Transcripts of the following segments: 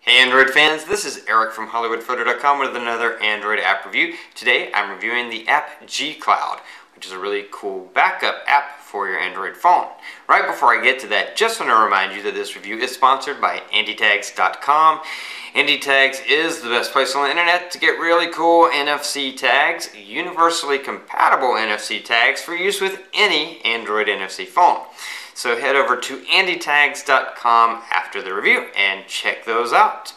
Hey Android fans, this is Eric from HollywoodFrodo.com with another Android app review. Today I'm reviewing the app G-Cloud, which is a really cool backup app for your Android phone. Right before I get to that, just want to remind you that this review is sponsored by AndyTags.com. AndyTags is the best place on the internet to get really cool NFC tags, universally compatible NFC tags for use with any Android NFC phone. So head over to andytags.com after the review and check those out.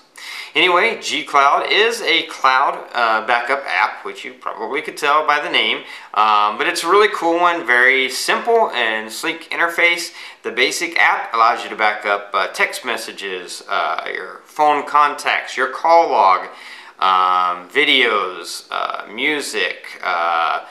Anyway, G-Cloud is a cloud uh, backup app, which you probably could tell by the name, um, but it's a really cool one, very simple and sleek interface. The basic app allows you to back up uh, text messages, uh, your phone contacts, your call log, um, videos, uh, music, uh,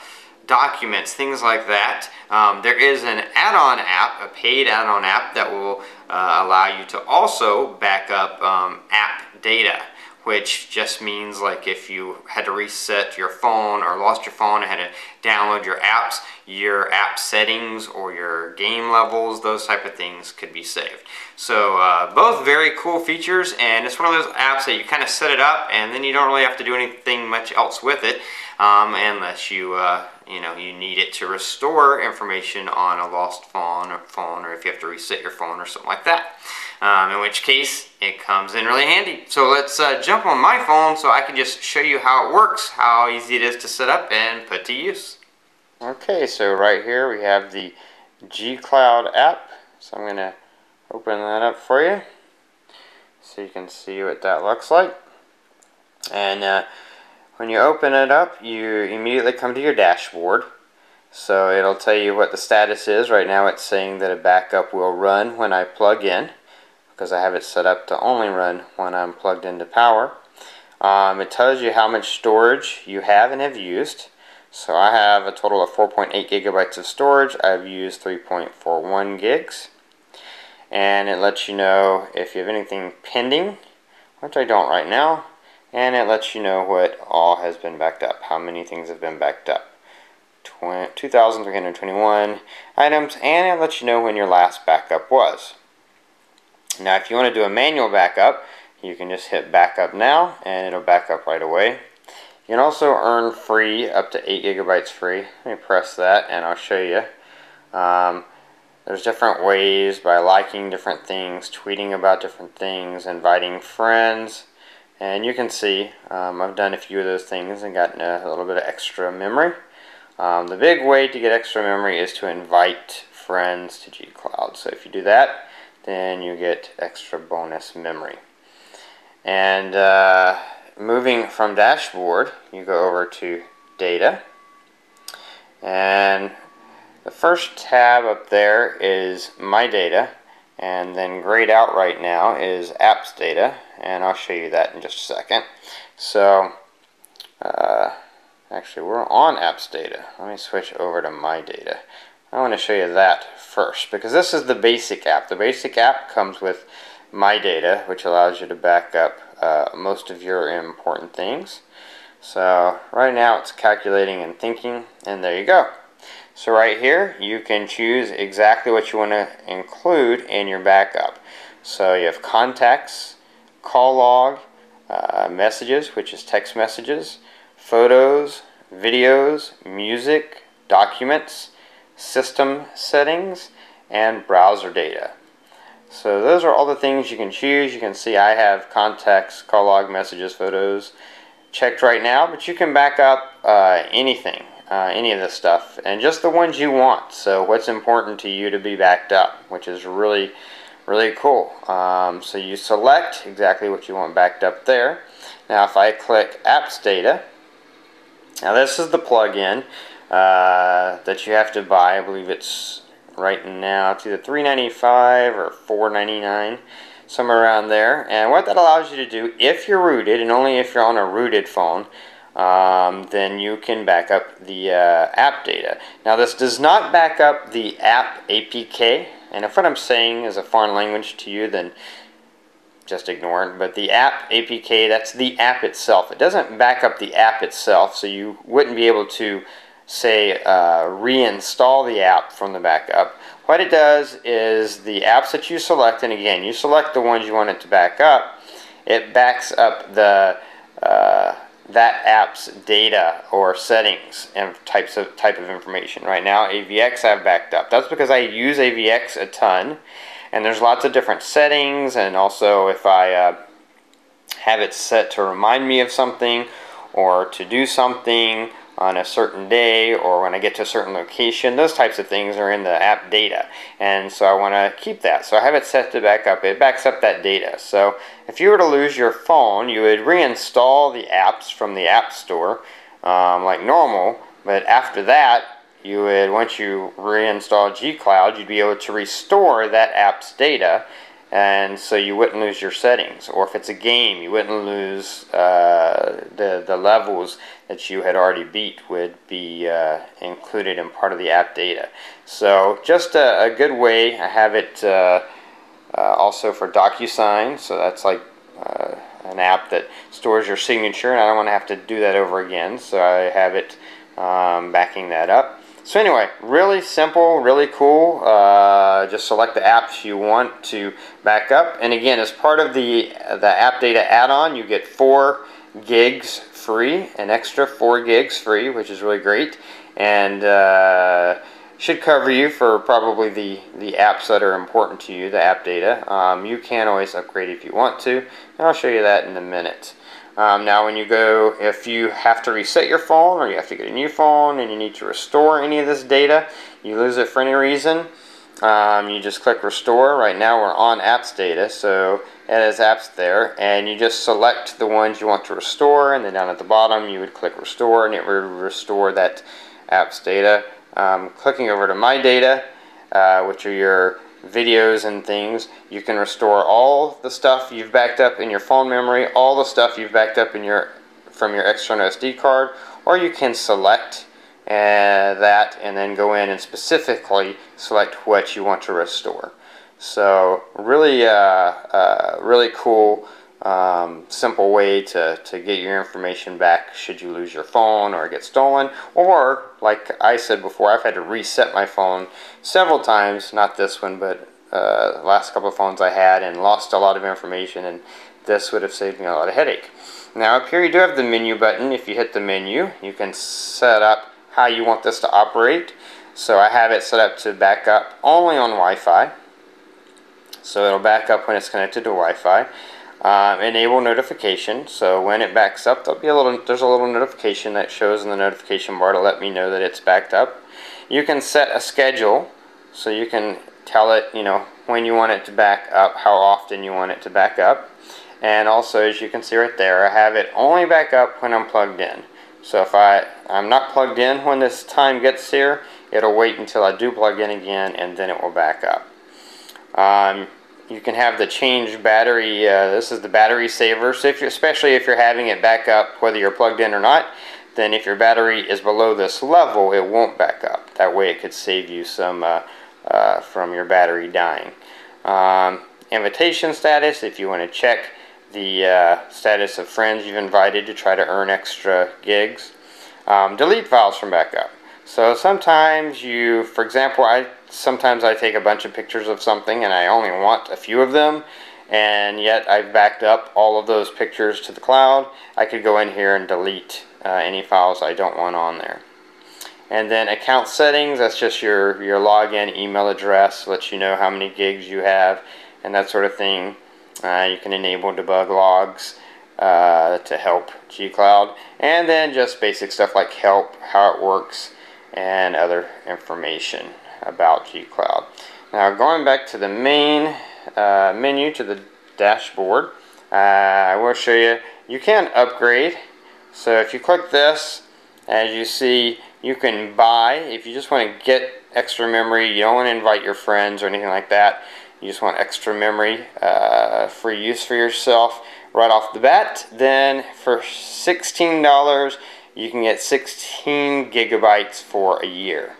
documents, things like that. Um, there is an add-on app, a paid add-on app that will uh, allow you to also back up um, app data which just means like if you had to reset your phone or lost your phone and had to download your apps, your app settings or your game levels, those type of things could be saved. So uh, both very cool features and it's one of those apps that you kind of set it up and then you don't really have to do anything much else with it um, unless you uh, you know you need it to restore information on a lost phone or phone or if you have to reset your phone or something like that. Um, in which case it comes in really handy. So let's uh, jump on my phone so I can just show you how it works how easy it is to set up and put to use. Okay so right here we have the G-Cloud app. So I'm gonna open that up for you so you can see what that looks like. And uh, when you open it up, you immediately come to your dashboard. So it'll tell you what the status is. Right now it's saying that a backup will run when I plug in because I have it set up to only run when I'm plugged into power. Um, it tells you how much storage you have and have used. So I have a total of 4.8 gigabytes of storage. I've used 3.41 gigs. And it lets you know if you have anything pending, which I don't right now and it lets you know what all has been backed up, how many things have been backed up. 2,321 items, and it lets you know when your last backup was. Now, if you want to do a manual backup, you can just hit backup now, and it'll back up right away. You can also earn free, up to 8 gigabytes free. Let me press that, and I'll show you. Um, there's different ways by liking different things, tweeting about different things, inviting friends, and you can see um, I've done a few of those things and gotten a, a little bit of extra memory. Um, the big way to get extra memory is to invite friends to G-Cloud. So if you do that, then you get extra bonus memory. And uh, moving from dashboard, you go over to data. And the first tab up there is my data. And then grayed out right now is apps data, and I'll show you that in just a second. So, uh, actually we're on apps data. Let me switch over to my data. I want to show you that first, because this is the basic app. The basic app comes with my data, which allows you to back up uh, most of your important things. So right now it's calculating and thinking, and there you go. So right here, you can choose exactly what you want to include in your backup. So you have contacts, call log, uh, messages, which is text messages, photos, videos, music, documents, system settings, and browser data. So those are all the things you can choose. You can see I have contacts, call log, messages, photos checked right now, but you can back up uh, anything uh, any of this stuff, and just the ones you want. So what's important to you to be backed up, which is really, really cool. Um, so you select exactly what you want backed up there. Now if I click Apps Data, now this is the plugin uh, that you have to buy. I believe it's right now it's either $3.95 or $4.99 somewhere around there and what that allows you to do if you're rooted and only if you're on a rooted phone um, then you can back up the uh, app data. Now this does not back up the app APK, and if what I'm saying is a foreign language to you, then just ignore it. But the app APK, that's the app itself. It doesn't back up the app itself, so you wouldn't be able to say uh, reinstall the app from the backup, what it does is the apps that you select, and again, you select the ones you want it to back up, it backs up the uh, that app's data or settings and types of type of information. Right now, AVX I've backed up. That's because I use AVX a ton, and there's lots of different settings, and also if I uh, have it set to remind me of something or to do something on a certain day or when I get to a certain location. Those types of things are in the app data. And so I want to keep that. So I have it set to back up. It backs up that data. So if you were to lose your phone, you would reinstall the apps from the App Store um, like normal. But after that, you would, once you reinstall G-Cloud, you'd be able to restore that app's data and so you wouldn't lose your settings. Or if it's a game, you wouldn't lose uh, the the levels that you had already beat would be uh, included in part of the app data. So just a, a good way. I have it uh, uh also for DocuSign. So that's like uh, an app that stores your signature, and I don't want to have to do that over again. So I have it um, backing that up. So anyway, really simple, really cool. Uh, just select the apps you want to back up. And again, as part of the, the App Data add-on, you get 4 gigs free, an extra 4 gigs free, which is really great. And uh, should cover you for probably the, the apps that are important to you, the app data. Um, you can always upgrade if you want to, and I'll show you that in a minute. Um, now when you go, if you have to reset your phone or you have to get a new phone and you need to restore any of this data, you lose it for any reason, um, you just click restore. Right now we're on apps data, so it has apps there, and you just select the ones you want to restore, and then down at the bottom you would click restore, and it would restore that apps data. Um, clicking over to my data, uh, which are your videos and things. You can restore all the stuff you've backed up in your phone memory, all the stuff you've backed up in your from your external SD card, or you can select uh, that and then go in and specifically select what you want to restore. So really, uh, uh, really cool, um, simple way to, to get your information back should you lose your phone or get stolen. Or, like I said before, I've had to reset my phone several times, not this one, but uh, last couple of phones I had and lost a lot of information and this would have saved me a lot of headache. Now up here you do have the menu button. If you hit the menu, you can set up how you want this to operate. So I have it set up to back up only on Wi-Fi. So it'll back up when it's connected to Wi-Fi. Um, enable notification. So when it backs up, there'll be a little. There's a little notification that shows in the notification bar to let me know that it's backed up. You can set a schedule, so you can tell it, you know, when you want it to back up, how often you want it to back up, and also as you can see right there, I have it only back up when I'm plugged in. So if I I'm not plugged in when this time gets here, it'll wait until I do plug in again, and then it will back up. Um, you can have the change battery, uh, this is the battery saver, so if especially if you're having it back up whether you're plugged in or not, then if your battery is below this level, it won't back up. That way it could save you some uh, uh, from your battery dying. Um, invitation status, if you want to check the uh, status of friends you've invited to try to earn extra gigs. Um, delete files from backup. So sometimes you, for example, I sometimes I take a bunch of pictures of something and I only want a few of them and yet I've backed up all of those pictures to the cloud. I could go in here and delete uh, any files I don't want on there. And then account settings, that's just your, your login email address, lets you know how many gigs you have and that sort of thing. Uh, you can enable debug logs uh, to help G-Cloud. And then just basic stuff like help, how it works, and other information about G-Cloud. Now going back to the main uh, menu to the dashboard, uh, I will show you, you can upgrade. So if you click this, as you see, you can buy, if you just want to get extra memory, you don't want to invite your friends or anything like that, you just want extra memory uh, for use for yourself right off the bat, then for $16, you can get 16 gigabytes for a year.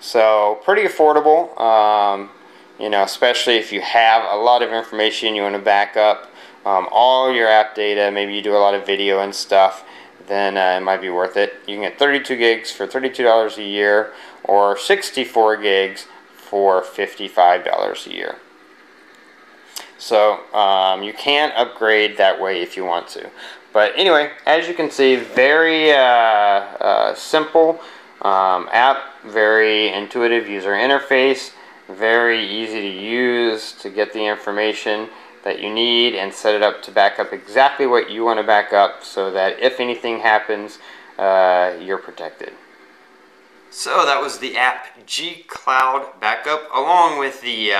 So pretty affordable, um, you know, especially if you have a lot of information you want to back up um, all your app data, maybe you do a lot of video and stuff, then uh, it might be worth it. You can get 32 gigs for $32 a year or 64 gigs for $55 a year. So um, you can upgrade that way if you want to. But anyway, as you can see, very uh, uh, simple um, app, very intuitive user interface, very easy to use to get the information that you need and set it up to back up exactly what you want to back up so that if anything happens, uh, you're protected. So that was the app G Cloud Backup along with the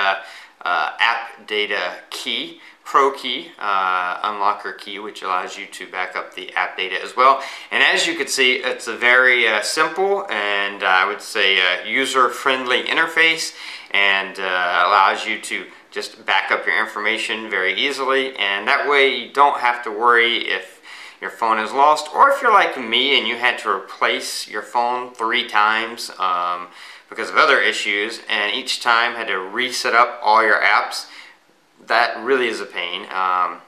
uh, app data key, pro key, uh, unlocker key, which allows you to back up the app data as well. And as you can see, it's a very uh, simple and uh, I would say uh, user-friendly interface and uh, allows you to just back up your information very easily and that way you don't have to worry if your phone is lost or if you're like me and you had to replace your phone three times um, because of other issues and each time had to reset up all your apps. That really is a pain. Um,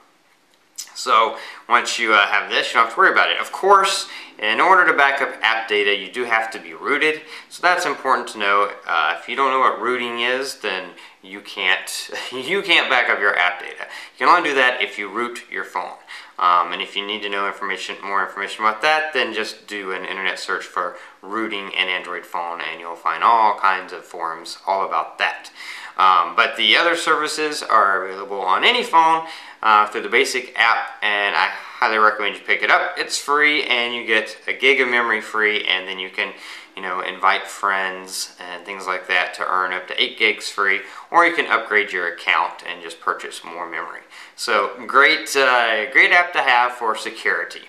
so once you uh, have this you don't have to worry about it. Of course in order to back up app data you do have to be rooted. So that's important to know. Uh, if you don't know what rooting is then you can't you can't back up your app data. You can only do that if you root your phone. Um, and if you need to know information, more information about that, then just do an internet search for rooting an Android phone and you'll find all kinds of forums all about that. Um, but the other services are available on any phone uh, through the basic app and I highly recommend you pick it up. It's free and you get a gig of memory free and then you can you know, invite friends and things like that to earn up to 8 gigs free, or you can upgrade your account and just purchase more memory. So great, uh, great app to have for security.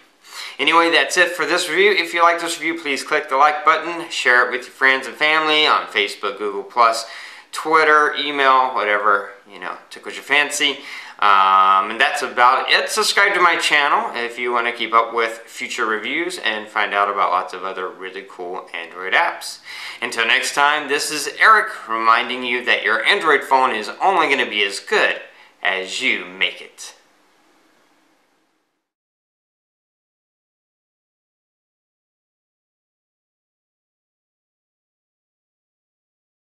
Anyway, that's it for this review. If you like this review, please click the like button, share it with your friends and family on Facebook, Google+, Twitter, email, whatever, you know, tickles your fancy. Um, and that's about it. Subscribe to my channel if you want to keep up with future reviews and find out about lots of other really cool Android apps. Until next time, this is Eric reminding you that your Android phone is only going to be as good as you make it.